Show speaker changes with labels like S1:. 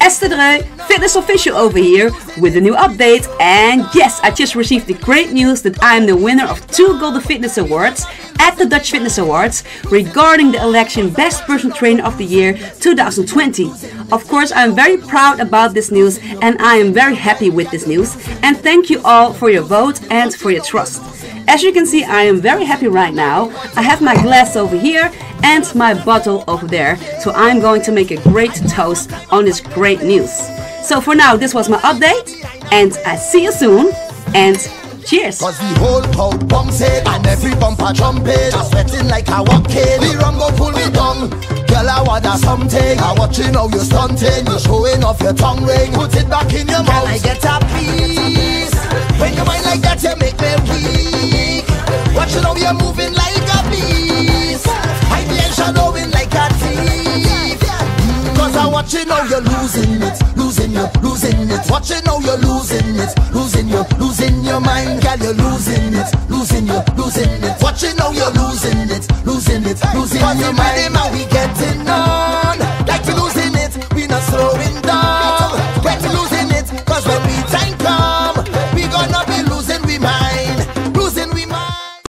S1: Esther de Reu, Fitness Official over here with a new update. And yes, I just received the great news that I am the winner of two Golden Fitness Awards at the Dutch Fitness Awards regarding the election Best Personal Trainer of the Year 2020. Of course, I am very proud about this news and I am very happy with this news. And thank you all for your vote and for your trust. As you can see, I am very happy right now. I have my glass over here and my bottle over there. So I'm going to make a great toast on this great news. So for now, this was my update and I see you soon and cheers.
S2: Cause the whole crowd bumps it and every bumper trumpet Just sweating like a walking The rum go pull me down Girl, I want something I watching how you stunting You're showing off your tongue ring Put it back in your mouth Can I get a piece? Watching how you're losing it, losing you, losing it. Watching how you're losing it, losing you, losing your mind, girl. You're losing it, losing you, losing it. Watching how you're losing it, losing it, losing Cause your mind. Him and we getting on, like we losing it, we not slowing down. Get losing it, cause when we time comes.